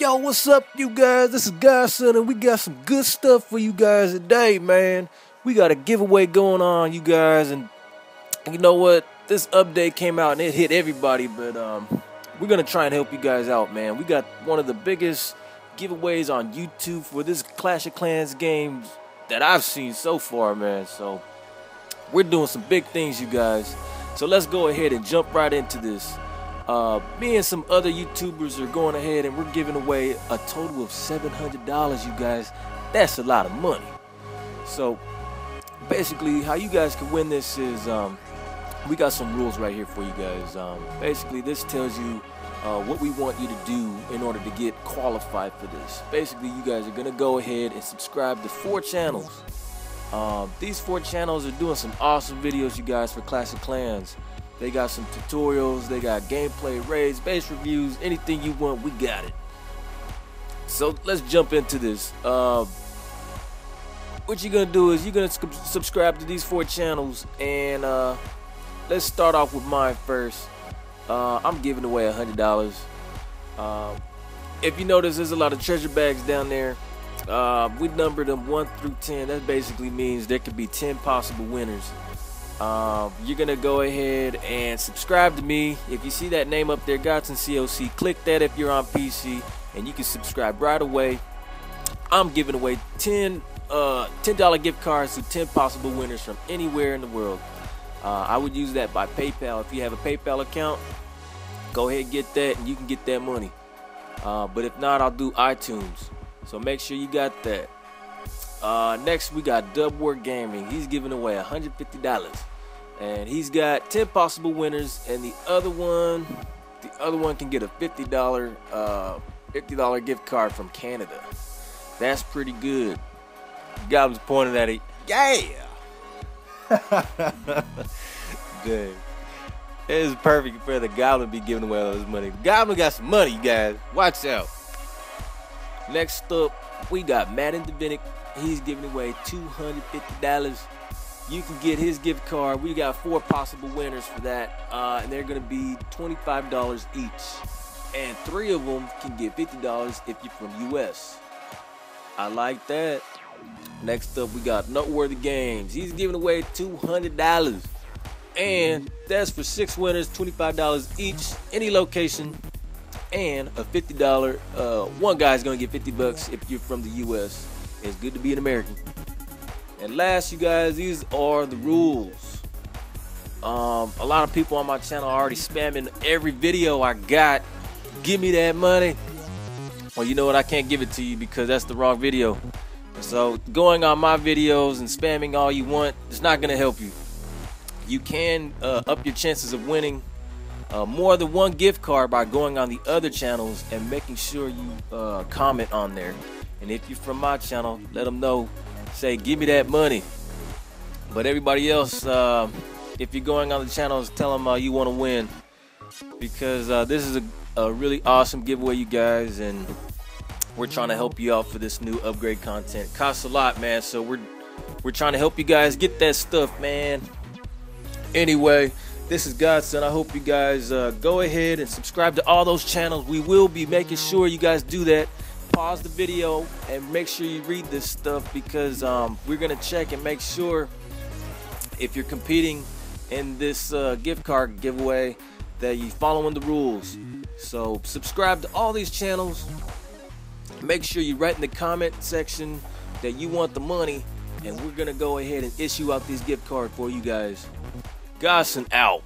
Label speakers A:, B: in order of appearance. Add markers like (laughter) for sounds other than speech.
A: Yo, what's up, you guys? This is Godson, and we got some good stuff for you guys today, man. We got a giveaway going on, you guys, and you know what? This update came out and it hit everybody, but um, we're gonna try and help you guys out, man. We got one of the biggest giveaways on YouTube for this Clash of Clans game that I've seen so far, man. So we're doing some big things, you guys. So let's go ahead and jump right into this. Uh, me and some other YouTubers are going ahead and we're giving away a total of $700, you guys. That's a lot of money. So basically, how you guys can win this is um, we got some rules right here for you guys. Um, basically, this tells you uh, what we want you to do in order to get qualified for this. Basically, you guys are going to go ahead and subscribe to four channels. Um, these four channels are doing some awesome videos, you guys, for Clash of Clans. They got some tutorials, they got gameplay, raids, base reviews, anything you want, we got it. So let's jump into this. Uh, what you're gonna do is you're gonna subscribe to these four channels, and uh, let's start off with mine first. Uh, I'm giving away a hundred dollars. Uh, if you notice, there's a lot of treasure bags down there. Uh, we numbered them one through ten. That basically means there could be ten possible winners. Um, you're gonna go ahead and subscribe to me. If you see that name up there, Godson COC, click that if you're on PC, and you can subscribe right away. I'm giving away 10 uh, $10 gift cards to 10 possible winners from anywhere in the world. Uh, I would use that by PayPal. If you have a PayPal account, go ahead and get that, and you can get that money. Uh, but if not, I'll do iTunes. So make sure you got that. Uh, next, we got Dub War Gaming. He's giving away $150, and he's got 10 possible winners. And the other one, the other one can get a $50 uh, $50 gift card from Canada. That's pretty good. Was pointing at it. Yeah. (laughs) Dang. It is perfect for the Goblin to be giving away all his money. Goblin got some money, guys. Watch out. Next up, we got Madden Davidic He's giving away $250. You can get his gift card. We got four possible winners for that, uh, and they're going to be $25 each. And three of them can get $50 if you're from US. I like that. Next up, we got Noteworthy Games. He's giving away $200. And that's for six winners, $25 each, any location, and a $50. Uh, one guy's gonna get 50 bucks if you're from the US. It's good to be an American. And last, you guys, these are the rules. Um, a lot of people on my channel are already spamming every video I got. Give me that money. Well, you know what? I can't give it to you because that's the wrong video. So going on my videos and spamming all you want is not going to help you. You can uh, up your chances of winning uh, more than one gift card by going on the other channels and making sure you uh, comment on there. And if you're from my channel, let them know. Say, give me that money. But everybody else, uh, if you're going on the channels, tell them uh, you want to win. Because uh, this is a, a really awesome giveaway, you guys. And we're trying to help you out for this new upgrade content. Costs a lot, man. So we're we're trying to help you guys get that stuff, man. Anyway, this is Godson. I hope you guys uh, go ahead and subscribe to all those channels. We will be making sure you guys do that pause the video and make sure you read this stuff because um, we're to check and make sure if you're competing in this uh, gift card giveaway that you're following the rules. So subscribe to all these channels. Make sure you write in the comment section that you want the money and we're to go ahead and issue out these gift cards for you guys. Godson out.